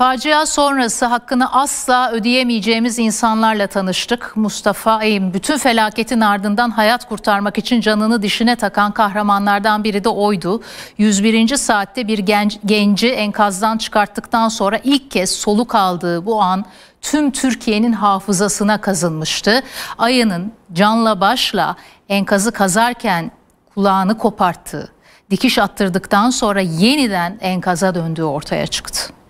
Facia sonrası hakkını asla ödeyemeyeceğimiz insanlarla tanıştık. Mustafa Eğim bütün felaketin ardından hayat kurtarmak için canını dişine takan kahramanlardan biri de oydu. 101. saatte bir genç, genci enkazdan çıkarttıktan sonra ilk kez soluk aldığı bu an tüm Türkiye'nin hafızasına kazınmıştı. Ayının canla başla enkazı kazarken kulağını koparttığı, dikiş attırdıktan sonra yeniden enkaza döndüğü ortaya çıktı.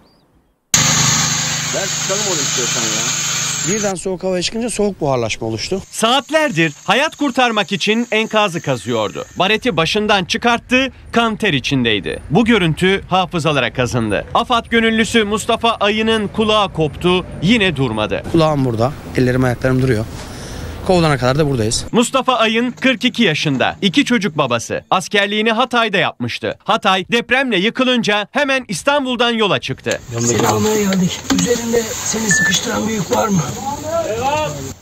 Ver tutalım onu istiyorsan ya. Birden soğuk havaya çıkınca soğuk buharlaşma oluştu. Saatlerdir hayat kurtarmak için enkazı kazıyordu. Bareti başından çıkarttı, kan ter içindeydi. Bu görüntü hafızalara kazındı. AFAD gönüllüsü Mustafa Ayı'nın kulağı koptu, yine durmadı. Kulağım burada, ellerim ayaklarım duruyor. Kovulana kadar da buradayız. Mustafa Ayın 42 yaşında. iki çocuk babası. Askerliğini Hatay'da yapmıştı. Hatay depremle yıkılınca hemen İstanbul'dan yola çıktı. Seni almaya geldik. Üzerinde seni sıkıştıran bir yük var mı?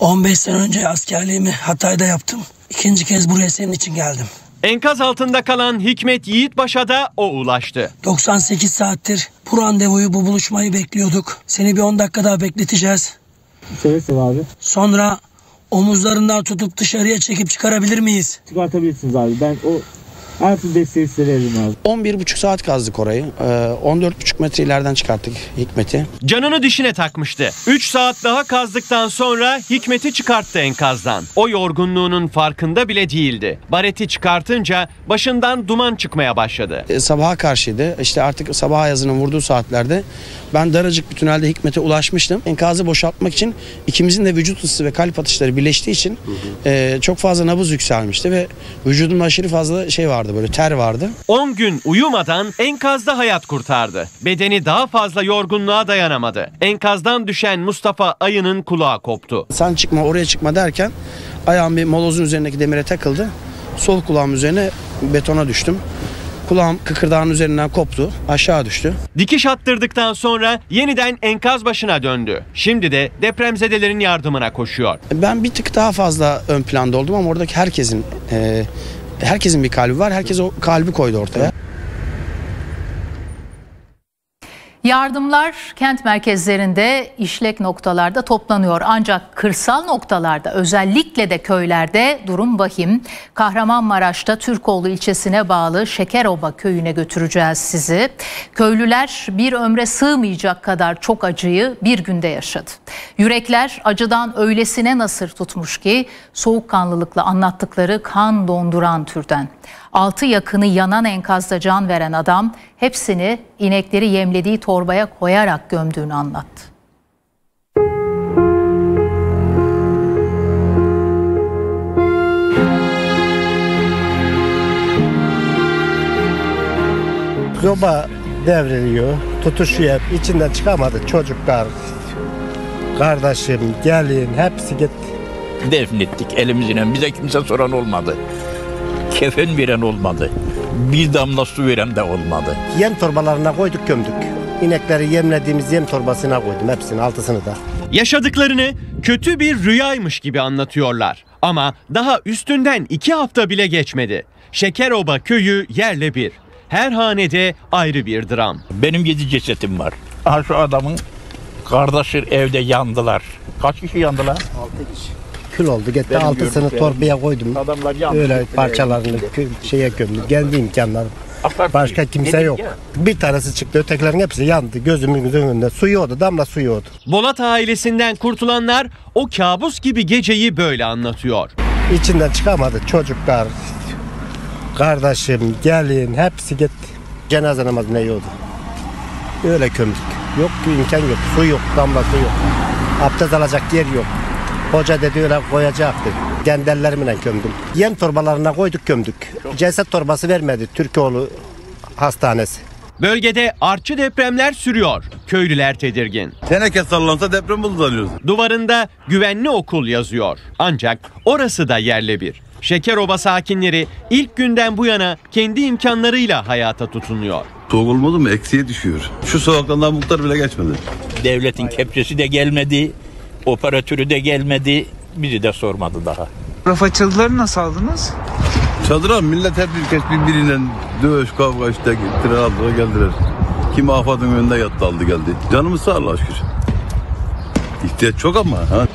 15 sene önce askerliğimi Hatay'da yaptım. İkinci kez buraya senin için geldim. Enkaz altında kalan Hikmet Yiğitbaş'a da o ulaştı. 98 saattir bu randevuyu, bu buluşmayı bekliyorduk. Seni bir 10 dakika daha bekleteceğiz. Seve abi. Sonra omuzlarından tutup dışarıya çekip çıkarabilir miyiz? Çıkartabilirsiniz abi. Ben o türlü desteği veririm abi. 11,5 saat kazdık orayı. Ee, 14,5 metre ileriden çıkarttık Hikmet'i. Canını dişine takmıştı. 3 saat daha kazdıktan sonra Hikmet'i çıkarttı enkazdan. O yorgunluğunun farkında bile değildi. Bareti çıkartınca başından duman çıkmaya başladı. Ee, sabaha karşıydı. İşte artık sabah ayazının vurduğu saatlerde ben daracık bir tünelde Hikmet'e ulaşmıştım. Enkazı boşaltmak için ikimizin de vücut ısısı ve kalp atışları birleştiği için e, çok fazla nabız yükselmişti ve vücudumda aşırı fazla şey vardı böyle ter vardı. 10 gün uyumadan enkazda hayat kurtardı. Bedeni daha fazla yorgunluğa dayanamadı. Enkazdan düşen Mustafa Ayı'nın kulağı koptu. Sen çıkma oraya çıkma derken ayağım bir molozun üzerindeki demire takıldı. Sol kulağım üzerine betona düştüm. Kulağım kıkırdağın üzerinden koptu. Aşağı düştü. Dikiş attırdıktan sonra yeniden enkaz başına döndü. Şimdi de depremzedelerin yardımına koşuyor. Ben bir tık daha fazla ön planda oldum ama oradaki herkesin e, herkesin bir kalbi var. Herkes o kalbi koydu ortaya. Yardımlar kent merkezlerinde işlek noktalarda toplanıyor. Ancak kırsal noktalarda özellikle de köylerde durum vahim. Kahramanmaraş'ta Türkoğlu ilçesine bağlı Şekeroba köyüne götüreceğiz sizi. Köylüler bir ömre sığmayacak kadar çok acıyı bir günde yaşadı. Yürekler acıdan öylesine nasır tutmuş ki soğukkanlılıkla anlattıkları kan donduran türden. Altı yakını yanan enkazda can veren adam hepsini inekleri yemlediği torbaya koyarak gömdüğünü anlattı. Zoba devriliyor, tutuşuyor. İçinden çıkamadı çocuklar, kardeşim, gelin hepsi gitti. defnettik elimizle. Bize kimse soran olmadı. Kefen veren olmadı. Bir damla su veren de olmadı. Yem torbalarına koyduk gömdük. İnekleri yemlediğimiz yem torbasına koydum hepsini altısını da. Yaşadıklarını kötü bir rüyaymış gibi anlatıyorlar. Ama daha üstünden iki hafta bile geçmedi. Şekeroba köyü yerle bir. Her hanede ayrı bir dram. Benim yedi cesetim var. Aha şu adamın kardeşi evde yandılar. Kaç kişi yandılar? Kül oldu gitti Benim altısını gördüklerim. torbaya koydum. Adamlar. Öyle parçalarını kö- şeye gömdüm. Kendi imkanlarım. Başka kimse yok. Bir tanesi çıktı ötekilerin hepsi yandı. Gözümün önünde su yiyordu damla su yiyordu. Bolat ailesinden kurtulanlar o kabus gibi geceyi böyle anlatıyor. İçinden çıkamadı çocuklar, kardeşim, gelin hepsi gitti. Cenaze namazı ne yiyordu. Öyle kömdük. Yok ki imkan yok. Su yok, damla su yok. Abdest alacak yer yok. Hoca dedi öyle koyacaktı. Gendellerimle gömdüm. Yem torbalarına koyduk gömdük. Ceset torbası vermedi Türkoğlu Hastanesi. Bölgede artçı depremler sürüyor. Köylüler tedirgin. Teneke sallansa deprem oldu sanıyoruz. Duvarında güvenli okul yazıyor. Ancak orası da yerle bir. Şekeroba sakinleri ilk günden bu yana kendi imkanlarıyla hayata tutunuyor. Soğuk olmadı mı eksiye düşüyor. Şu sokaktan daha muhtar bile geçmedi. Devletin kepçesi de gelmedi. Operatörü de gelmedi. Bizi de sormadı daha. Raf açıldıları nasıl aldınız? Çadıra millet hep bir kez birbiriyle dövüş kavga işte gittiler aldılar geldiler. Kimi afatın önünde yattı aldı geldi. Canımız sağ Allah'a şükür. İhtiyaç çok ama ha.